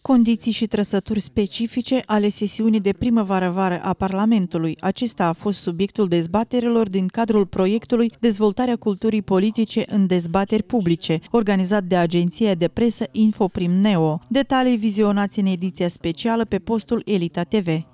Condiții și trăsături specifice ale sesiunii de primăvară-vară a Parlamentului. Acesta a fost subiectul dezbaterilor din cadrul proiectului Dezvoltarea culturii politice în dezbateri publice, organizat de agenția de presă Infoprim Neo. Detalii vizionați în ediția specială pe postul Elita TV.